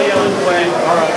all yelling. All right.